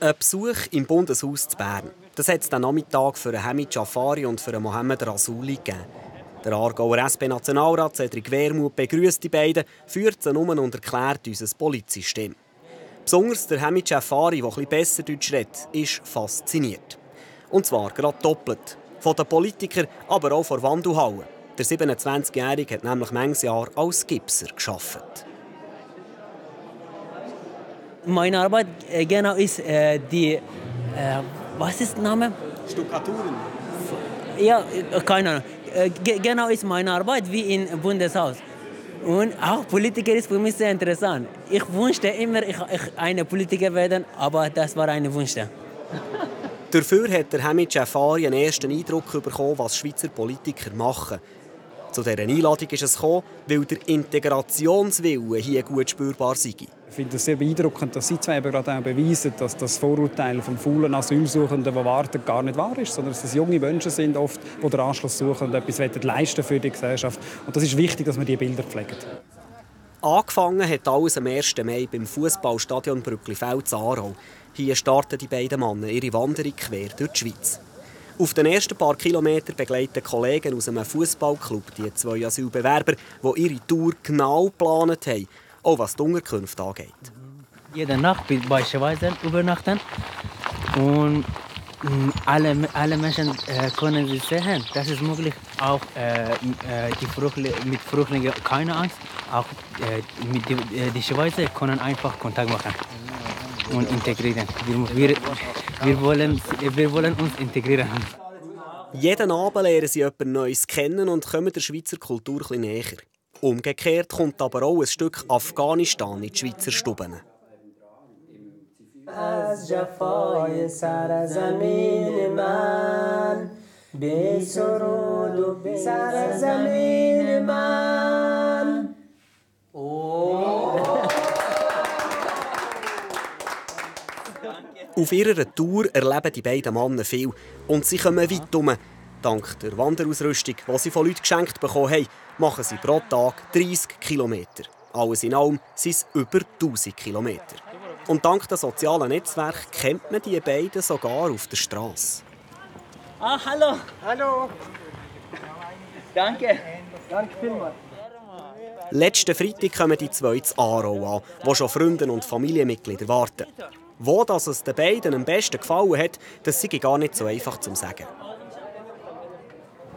Ein Besuch im Bundeshaus zu Bern. Das hat es den Nachmittag für Hamid Jafari und für Mohamed Rasuli gegeben. Der Aargauer SP-Nationalrat Cedric Wermuth begrüßt die beiden, führt sie um und erklärt unser Polizsystem. Besonders der Hamid Jafari, der etwas besser Deutsch redet, ist fasziniert. Und zwar gerade doppelt. Von den Politikern, aber auch von Wandelhallen. Der 27-Jährige hat nämlich manches Jahr als Gipser gearbeitet. Meine Arbeit äh, genau ist äh, die, äh, was ist der Name? Stuckaturen? Ja, äh, keine Ahnung. Äh, genau ist meine Arbeit wie im Bundeshaus. Und auch Politiker ist für mich sehr interessant. Ich wünschte immer, ich, ich eine Politiker werden, aber das war ein Wunsch. Dafür hat der Hamid Jafari einen ersten Eindruck bekommen, was Schweizer Politiker machen. Zu dieser Einladung ist es gekommen, weil der Integrationswille hier gut spürbar sei. Ich finde es sehr beeindruckend, dass Sie zwei gerade auch beweisen, dass das Vorurteil von faulen Asylsuchenden, die warten, gar nicht wahr ist, sondern dass es junge Menschen sind, oft, die den Anschluss suchen und etwas leisten für die Gesellschaft. Und das ist wichtig, dass wir diese Bilder pflegen. Angefangen hat alles am 1. Mai beim Fußballstadion Brücklifeld Aarau. Hier starten die beiden Männer ihre Wanderung quer durch die Schweiz. Auf den ersten paar Kilometern begleiten Kollegen aus einem Fußballclub die zwei Asylbewerber, die ihre Tour genau geplant haben, auch was die Unterkünfte angeht. Jede Nacht beispielsweise übernachten und mm, alle, alle Menschen äh, können sich sehen. Das ist möglich. Auch äh, äh die Fruchtli mit Flüchtlingen keine Angst. Auch äh, mit die, äh, die Schweizer können einfach Kontakt machen und integrieren. Wir, wir, wir, wollen, wir wollen uns integrieren. Jeden Abend lernen sie jemanden Neues kennen und kommen der Schweizer Kultur etwas näher. Umgekehrt kommt aber auch ein Stück Afghanistan in die Schweizer Stuben. Auf ihrer Tour erleben die beiden Männer viel und sie kommen weit um. Dank der Wanderausrüstung, die sie von Leuten geschenkt bekommen haben, machen sie pro Tag 30 Kilometer. Alles in allem sind es über 1000 Kilometer. Und dank des sozialen Netzwerk kennt man die beiden sogar auf der Straße. Ah, hallo. Hallo. Danke. Danke vielmals. Letzten Freitag kommen die zwei zu Aarau an, wo schon Freunde und Familienmitglieder warten. Wo das es den beiden am besten gefallen hat, das sei gar nicht so einfach zu sagen.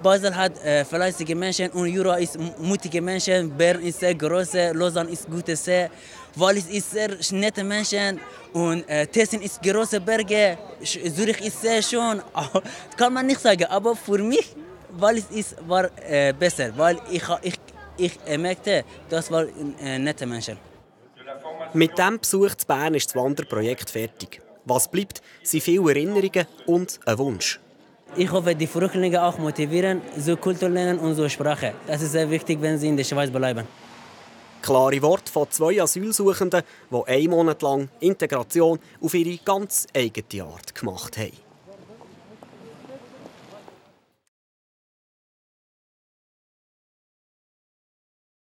Basel hat äh, fleißige Menschen und Jura ist mutige Menschen. Bern ist sehr groß, Lausanne ist gute See, Wallis ist sehr nette Menschen und äh, Tessin ist große Berge, Zürich ist sehr schön. Kann man nicht sagen, aber für mich Wallis ist, war äh, besser, weil ich, ich, ich äh, merkte, das war äh, nette Menschen. Mit diesem Besuch zu Bern ist das Wanderprojekt fertig. Was bleibt, sind viele Erinnerungen und ein Wunsch. Ich hoffe, die Flüchtlinge auch motivieren, so Kultur lernen und so Sprache. Das ist sehr wichtig, wenn sie in der Schweiz bleiben. Klare Worte von zwei Asylsuchenden, die einen Monat lang Integration auf ihre ganz eigene Art gemacht haben.